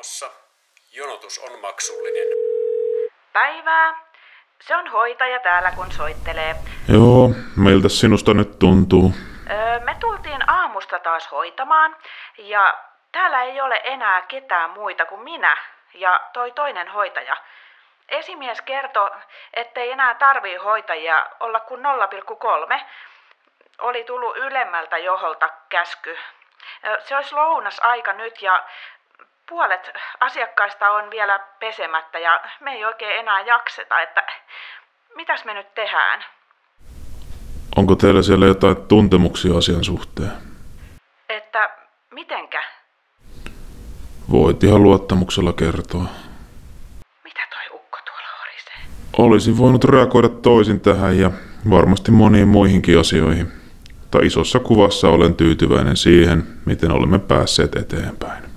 Vahingossa jonotus on maksullinen. Päivää. Se on hoitaja täällä, kun soittelee. Joo, miltä sinusta nyt tuntuu? Öö, me tultiin aamusta taas hoitamaan ja täällä ei ole enää ketään muita kuin minä ja toi toinen hoitaja. Esimies kertoi, ettei enää tarvii hoitajia olla kuin 0,3. Oli tullut ylemmältä joholta käsky. Se olisi lounasaika nyt ja puolet asiakkaista on vielä pesemättä ja me ei oikein enää jakseta, että mitäs me nyt tehdään? Onko teillä siellä jotain tuntemuksia asian suhteen? Että mitenkä? Voit ihan luottamuksella kertoa. Mitä toi ukko tuolla horisee? Olisi voinut reagoida toisin tähän ja varmasti moniin muihinkin asioihin. Mutta isossa kuvassa olen tyytyväinen siihen, miten olemme päässeet eteenpäin.